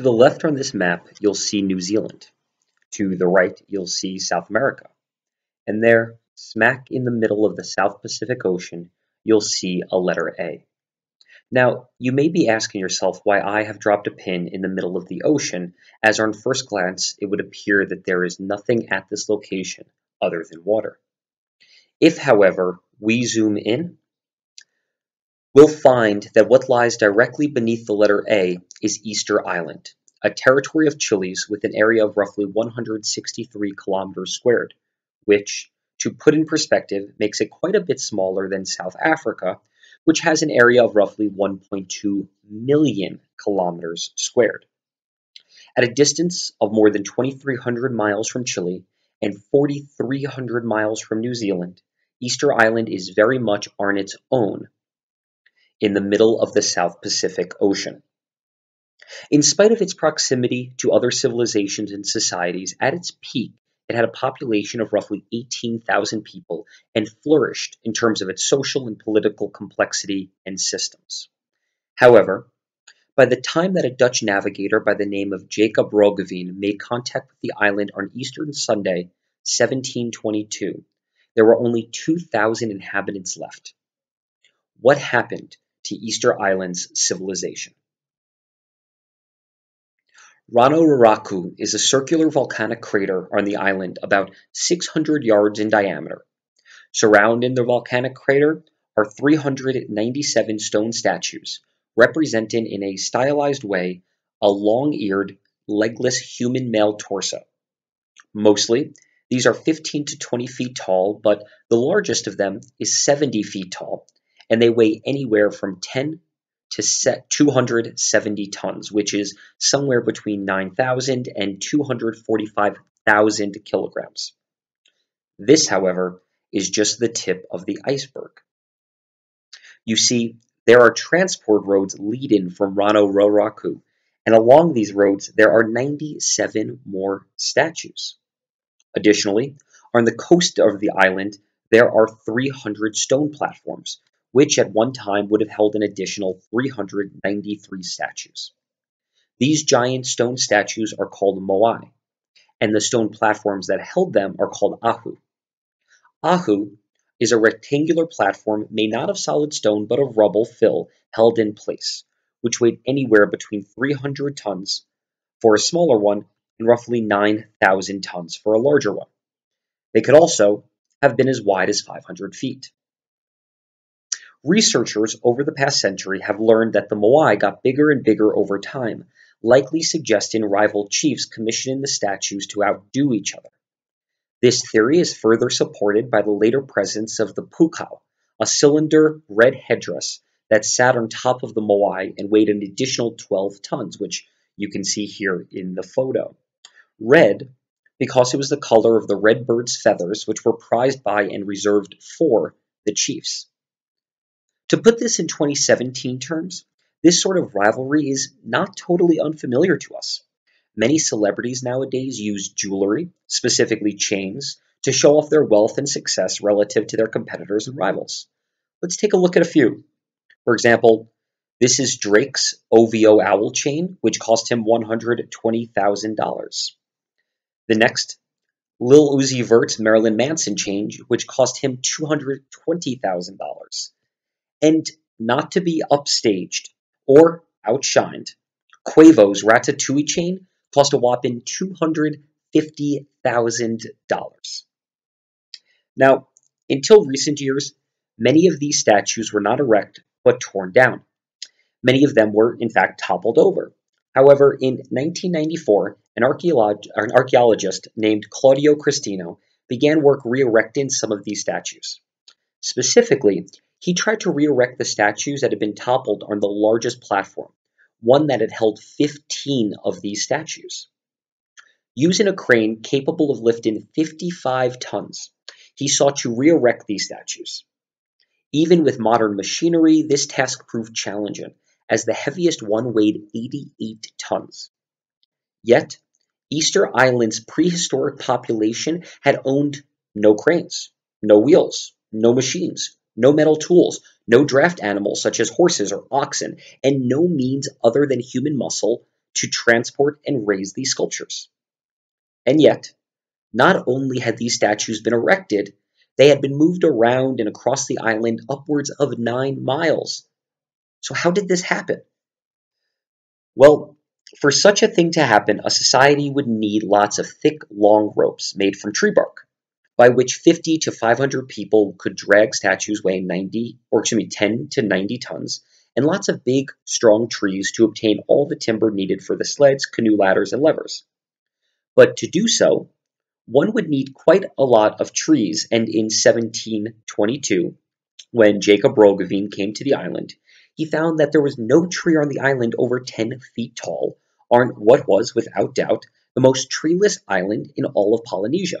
To the left on this map, you'll see New Zealand. To the right, you'll see South America. And there, smack in the middle of the South Pacific Ocean, you'll see a letter A. Now, you may be asking yourself why I have dropped a pin in the middle of the ocean, as on first glance it would appear that there is nothing at this location other than water. If, however, we zoom in, we'll find that what lies directly beneath the letter A is Easter Island, a territory of Chile's with an area of roughly 163 kilometers squared, which, to put in perspective, makes it quite a bit smaller than South Africa, which has an area of roughly 1.2 million kilometers squared. At a distance of more than 2,300 miles from Chile and 4,300 miles from New Zealand, Easter Island is very much on its own in the middle of the South Pacific Ocean. In spite of its proximity to other civilizations and societies, at its peak, it had a population of roughly 18,000 people and flourished in terms of its social and political complexity and systems. However, by the time that a Dutch navigator by the name of Jacob Roggeveen made contact with the island on Easter Sunday, 1722, there were only 2,000 inhabitants left. What happened to Easter Island's civilization? Rano Raraku is a circular volcanic crater on the island about 600 yards in diameter. Surrounding the volcanic crater are 397 stone statues, representing in a stylized way a long-eared, legless human male torso. Mostly, these are 15 to 20 feet tall, but the largest of them is 70 feet tall, and they weigh anywhere from 10 to set 270 tons, which is somewhere between 9,000 and 245,000 kilograms. This, however, is just the tip of the iceberg. You see, there are transport roads leading from Rano Raraku, and along these roads there are 97 more statues. Additionally, on the coast of the island, there are 300 stone platforms, which at one time would have held an additional 393 statues. These giant stone statues are called moai, and the stone platforms that held them are called ahu. Ahu is a rectangular platform made not of solid stone but of rubble fill held in place, which weighed anywhere between 300 tons for a smaller one and roughly 9,000 tons for a larger one. They could also have been as wide as 500 feet. Researchers over the past century have learned that the moai got bigger and bigger over time, likely suggesting rival chiefs commissioning the statues to outdo each other. This theory is further supported by the later presence of the pukao, a cylinder red headdress that sat on top of the moai and weighed an additional 12 tons, which you can see here in the photo. Red, because it was the color of the red bird's feathers, which were prized by and reserved for the chiefs. To put this in 2017 terms, this sort of rivalry is not totally unfamiliar to us. Many celebrities nowadays use jewelry, specifically chains, to show off their wealth and success relative to their competitors and rivals. Let's take a look at a few. For example, this is Drake's OVO owl chain, which cost him $120,000. The next, Lil Uzi Vert's Marilyn Manson chain, which cost him $220,000 and not to be upstaged or outshined, Quavo's Ratatouille chain cost a whopping $250,000. Now, until recent years, many of these statues were not erect but torn down. Many of them were, in fact, toppled over. However, in 1994, an, archeolog- an archaeologist named Claudio Cristino began work re erecting some of these statues. Specifically, he tried to re-erect the statues that had been toppled on the largest platform, one that had held 15 of these statues. Using a crane capable of lifting 55 tons, he sought to re-erect these statues. Even with modern machinery, this task proved challenging, as the heaviest one weighed 88 tons. Yet, Easter Island's prehistoric population had owned no cranes, no wheels, no machines, no metal tools, no draft animals such as horses or oxen, and no means other than human muscle to transport and raise these sculptures. And yet, not only had these statues been erected, they had been moved around and across the island upwards of nine miles. So, how did this happen? Well, for such a thing to happen, a society would need lots of thick, long ropes made from tree bark, by which 50 to 500 people could drag statues weighing 90, or excuse me, 10 to 90 tons, and lots of big, strong trees to obtain all the timber needed for the sleds, canoe ladders, and levers. But to do so, one would need quite a lot of trees, and in 1722, when Jacob Roggeveen came to the island, he found that there was no tree on the island over 10 feet tall, on what was, without doubt, the most treeless island in all of Polynesia.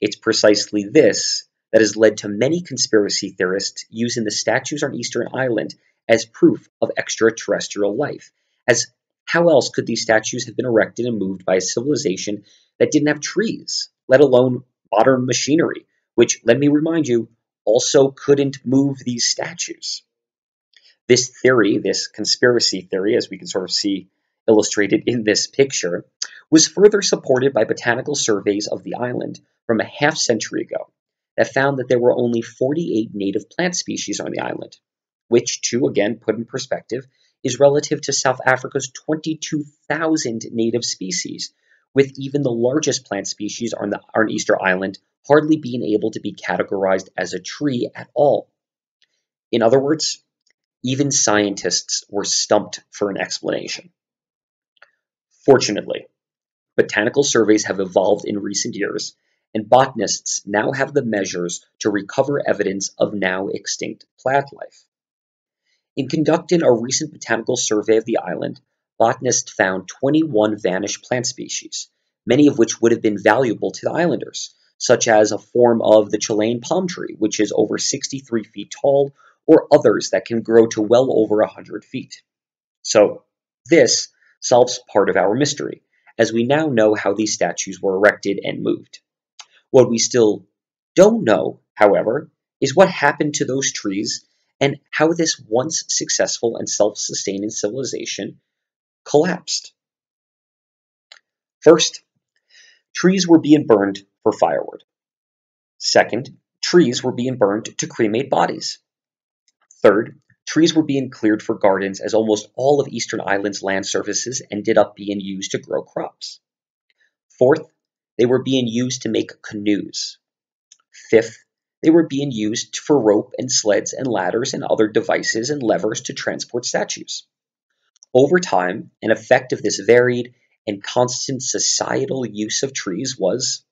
It's precisely this that has led to many conspiracy theorists using the statues on Easter Island as proof of extraterrestrial life, as how else could these statues have been erected and moved by a civilization that didn't have trees, let alone modern machinery, which, let me remind you, also couldn't move these statues? This theory, this conspiracy theory, as we can sort of see illustrated in this picture, was further supported by botanical surveys of the island from a half century ago that found that there were only 48 native plant species on the island, which, to again put in perspective, is relative to South Africa's 22,000 native species, with even the largest plant species on, the, on Easter Island hardly being able to be categorized as a tree at all. In other words, even scientists were stumped for an explanation. Fortunately, botanical surveys have evolved in recent years, and botanists now have the measures to recover evidence of now extinct plant life. In conducting a recent botanical survey of the island, botanists found 21 vanished plant species, many of which would have been valuable to the islanders, such as a form of the Chilean palm tree, which is over 63 feet tall, or others that can grow to well over 100 feet. So, this solves part of our mystery, as we now know how these statues were erected and moved. What we still don't know, however, is what happened to those trees and how this once successful and self sustaining civilization collapsed. First, trees were being burned for firewood. Second, trees were being burned to cremate bodies. Third, trees were being cleared for gardens as almost all of Eastern Island's land surfaces ended up being used to grow crops. Fourth, they were being used to make canoes. Fifth, they were being used for rope and sleds and ladders and other devices and levers to transport statues. Over time, an effect of this varied and constant societal use of trees was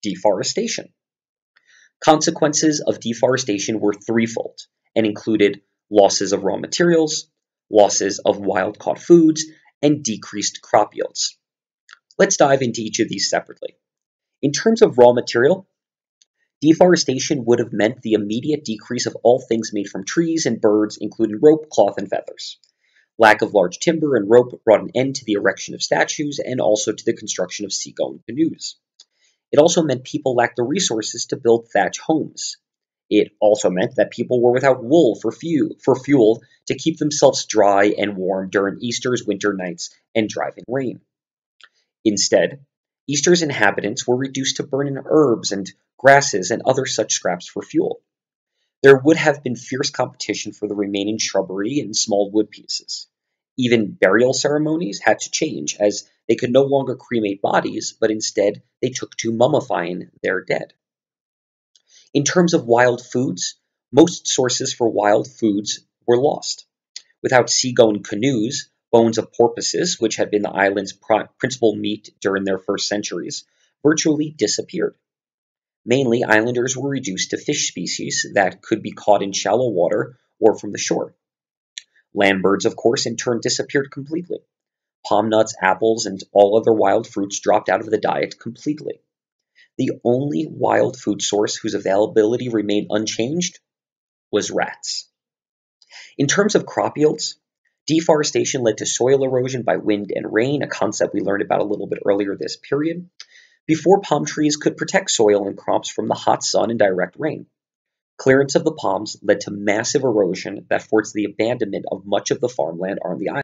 deforestation. Consequences of deforestation were threefold and included losses of raw materials, losses of wild caught foods, and decreased crop yields. Let's dive into each of these separately. In terms of raw material, Deforestation would have meant the immediate decrease of all things made from trees and birds, including rope, cloth, and feathers. Lack of large timber and rope brought an end to the erection of statues and also to the construction of sea-going canoes. It also meant people lacked the resources to build thatch homes. It also meant that people were without wool for fuel, for fuel to keep themselves dry and warm during Easter's winter nights and driving rain. Instead, Easter's inhabitants were reduced to burning herbs and grasses, and other such scraps for fuel. There would have been fierce competition for the remaining shrubbery and small wood pieces. Even burial ceremonies had to change, as they could no longer cremate bodies, but instead they took to mummifying their dead. In terms of wild foods, most sources for wild foods were lost. Without seagoing canoes, bones of porpoises, which had been the island's principal meat during their first centuries, virtually disappeared. Mainly, islanders were reduced to fish species that could be caught in shallow water or from the shore. Land birds, of course, in turn disappeared completely. Palm nuts, apples, and all other wild fruits dropped out of the diet completely. The only wild food source whose availability remained unchanged was rats. In terms of crop yields, deforestation led to soil erosion by wind and rain, a concept we learned about a little bit earlier this period before palm trees could protect soil and crops from the hot sun and direct rain. Clearance of the palms led to massive erosion that forced the abandonment of much of the farmland on the island.